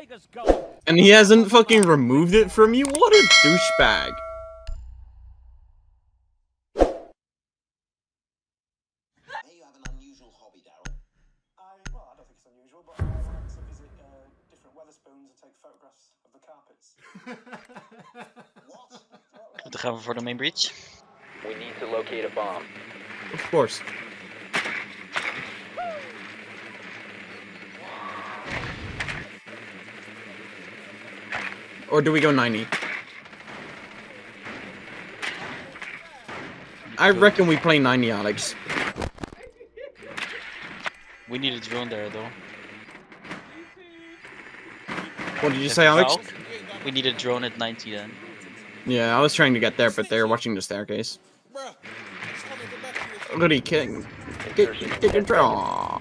Vegas going? And he hasn't fucking removed it from you? What a douchebag. Hey, you have an unusual hobby, Daryl. I, well, I don't think it's unusual, but I like to visit uh, different Wetherspoons and take photographs of the Dan gaan we voor de main breach. We need to locate a bomb. Of course. Or do we go 90? I reckon we play 90, Alex. We need a drone there though. What did you say, Alex? We need a drone at 90 then. Yeah, I was trying to get there, but they're watching the staircase. Goody King. Get, Insertion. get your draw.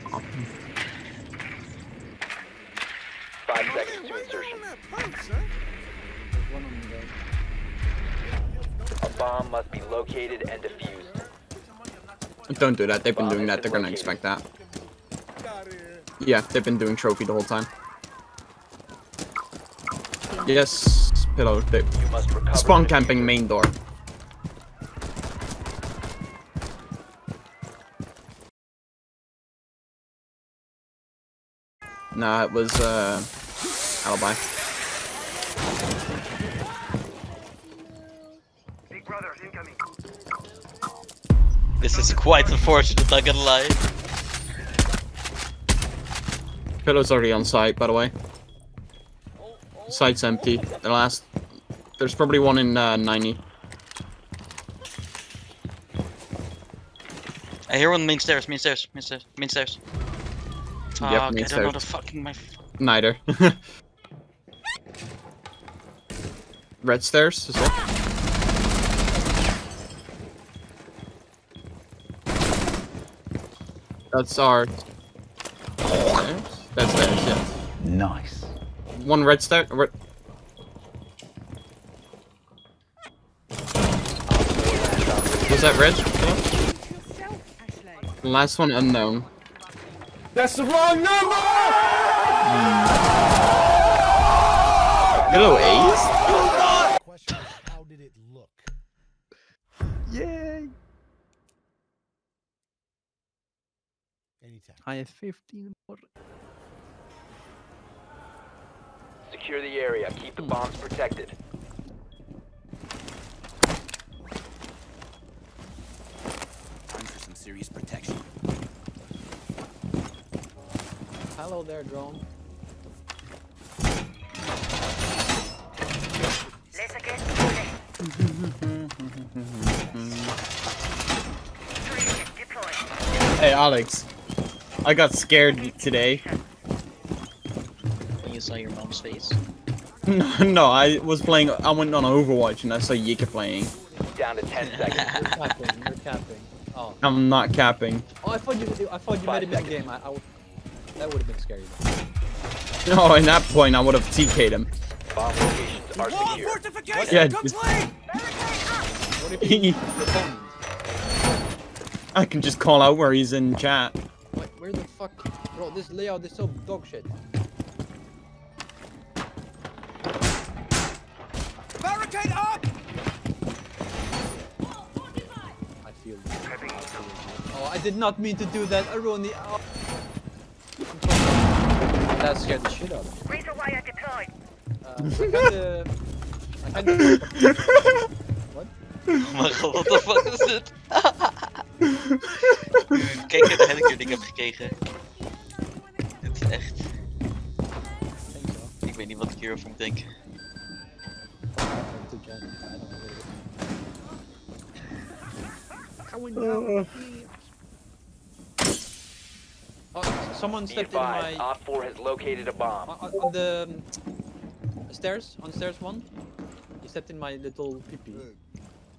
Five seconds to insertion. A bomb must be located and defused. Don't do that. They've been doing that. They're gonna expect that. Yeah, they've been doing trophy the whole time. Yes, pillow. They, You must recover. spawn camping main door. Nah, it was uh alibi. This is quite unfortunate, not gonna lie. Pillow's already on site, by the way. Site's empty. The last, there's probably one in uh, 90. I hear one main stairs, main stairs, main stairs, main stairs. Fuck, Yep, I main don't know the stairs. fucking my. Neither. Red stairs as well. That's our. Stairs? That's theirs, yeah. Nice. One red stair. Red... Was that red? Last one unknown. That's the wrong number! Hello, Ace. Question is, how did it look? Yay! Anytime. I have 15 more. Secure the area. Keep the hmm. bombs protected. Time for some serious protection. Hello there, drone. Hey, Alex. I got scared today. When you saw your mom's face. No, no, I was playing. I went on Overwatch and I saw Yika playing. Down to 10 seconds. You're capping, you're capping. Oh. I'm not capping. Oh, I thought you I thought you Five made him in seconds. game. I, I would, that would have been scary. No, in that point, I would have TK'd him. Bomb locations are Wall secure. fortification Yeah, complete! What if he responded? I can just call out where he's in chat. Wait, where the fuck? Bro, this layout is so dog shit. Barricade up! I feel you. Oh, I did not mean to do that. Aroni. Oh. That scared the shit out of me. Razor wire deployed. Uh, I kinda. I kinda. what? Oh mijn god, what the fuck is dit? Kijk naar de headcare die ik heb gekregen. Dit is echt. Ik weet niet wat ik hierover moet denken. Is. Oh, someone stepped in my Op 4 has located a bomb. on, on on the um, stairs. On stairs one. He stepped in my little pee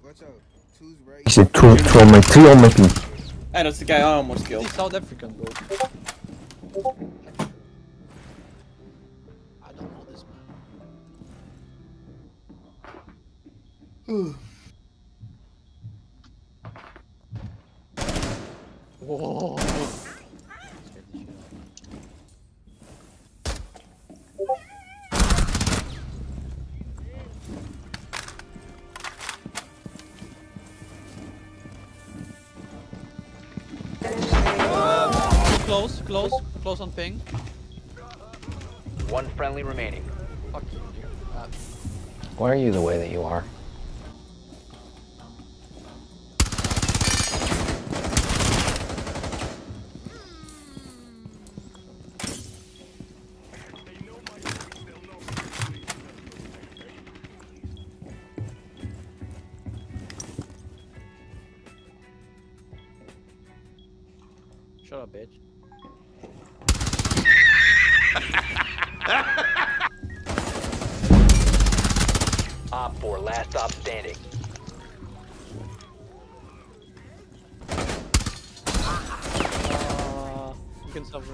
Watch out. Two's right. Is it two from my three on my team? Hey, that's the guy I almost killed. He's South African, bro. I don't know this man. Whoa. Close, close, close on ping. One friendly remaining. Fuck you. Uh, Why are you the way that you are? shut up, bitch. Op 4, last stop standing. Uh, you can self